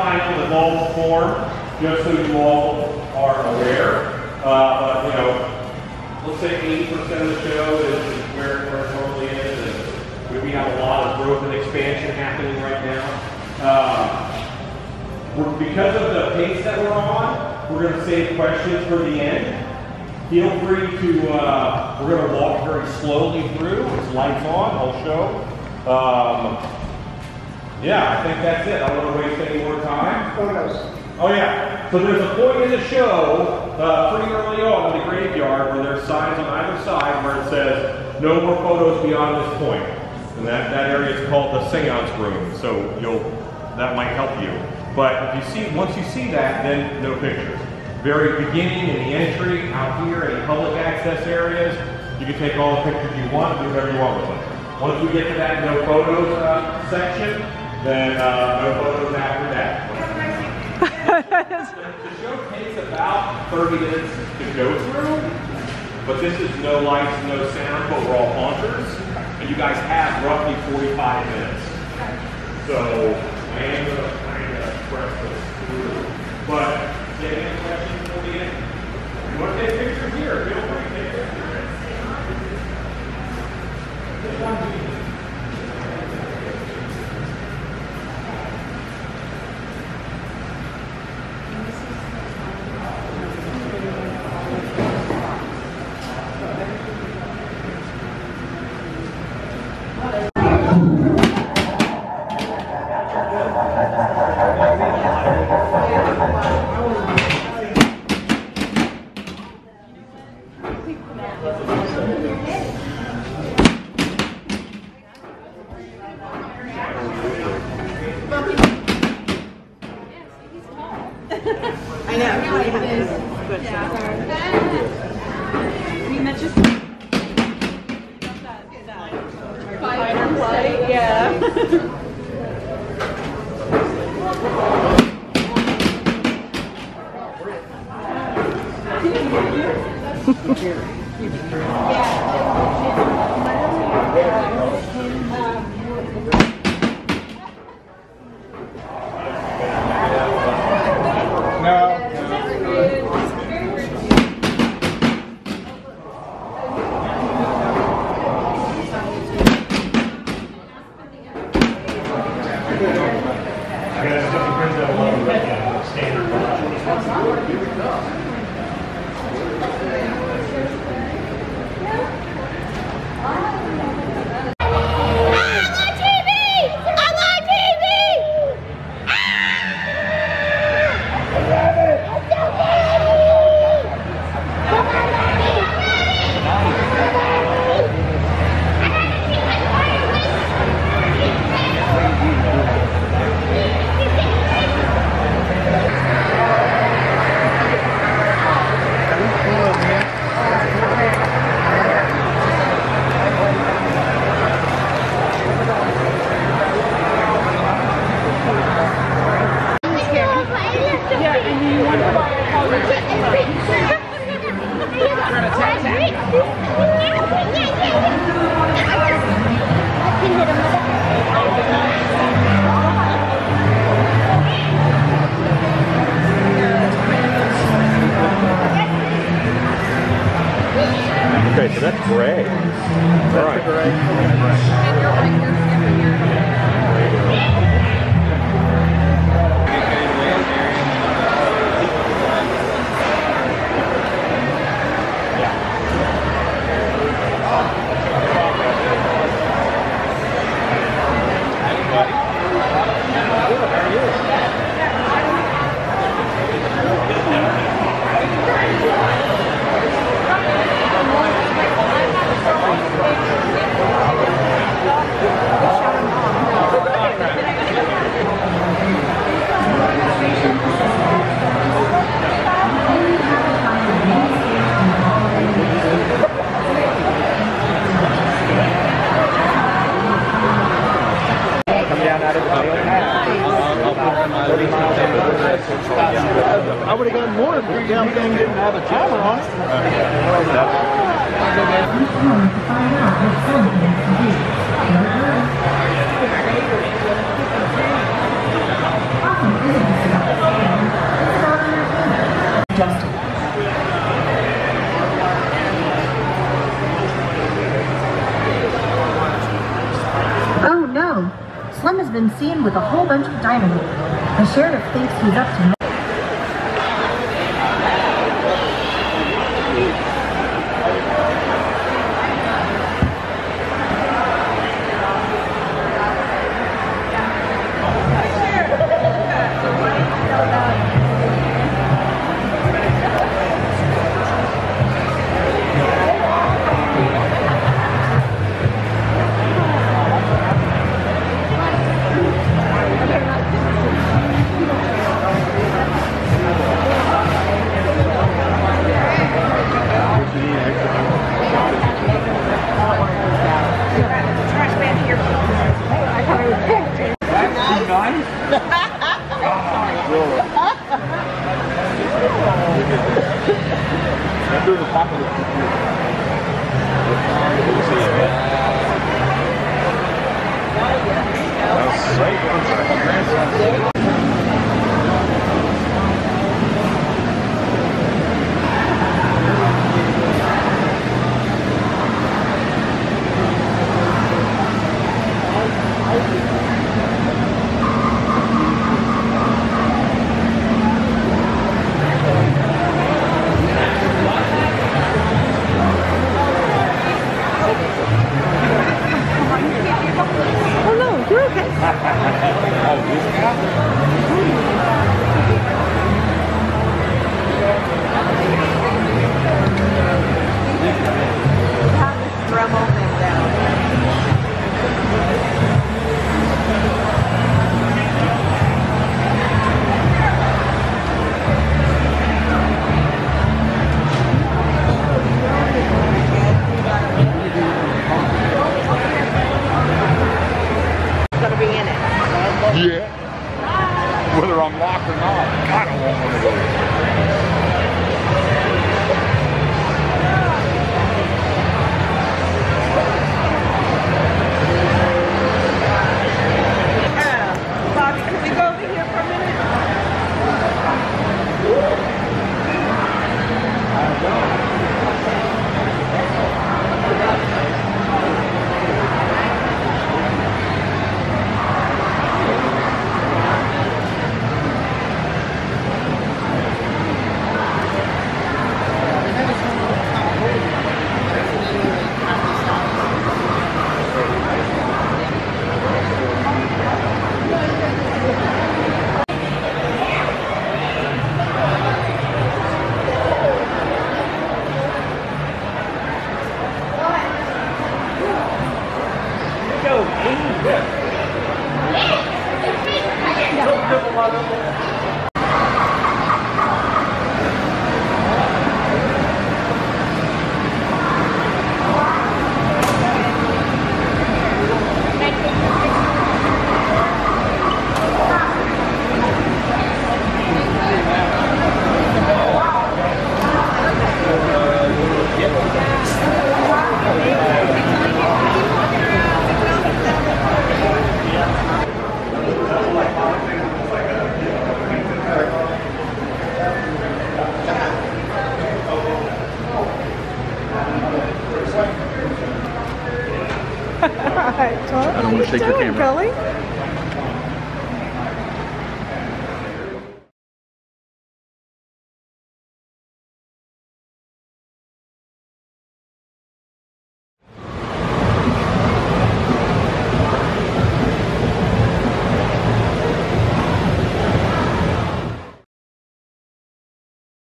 final evolved form, just so you all are aware. Uh, but, you know, let's say 80% of the show is is where, it normally is. And we- have a lot of growth and expansion happening right now. Uh, because of the pace that we're on, we're going to save questions for the end. Feel free to, uh, we're going to walk very slowly through. It's lights on, I'll show. Um, yeah, I think that's it. I don't want to waste any more time. Photos. Oh yeah. So there's a point in the show, uh, pretty early on in the graveyard, where there's signs on either side where it says no more photos beyond this point. and that that area is called the seance room. So you'll that might help you. But if you see once you see that, then no pictures. Very beginning in the entry out here, in public access areas, you can take all the pictures you want, do whatever you want with them. Once we get to that no photos uh, section, then uh, no photos after that. The show takes about 30 minutes to go through, but this is no lights, no sound, but we're all haunters, and you guys have roughly 45 minutes. So I am going to kind of press this through. But, do you have any questions for me? You want to take pictures here? Feel free to take pictures. This one, I know. We met just fighter play. Yeah. I Okay, so that's gray. That's All right. even more if the damn thing didn't have a camera on it. Justin. Oh no! Slim has been seen with a whole bunch of dynamite. The sheriff thinks he's up to no Oh Gonna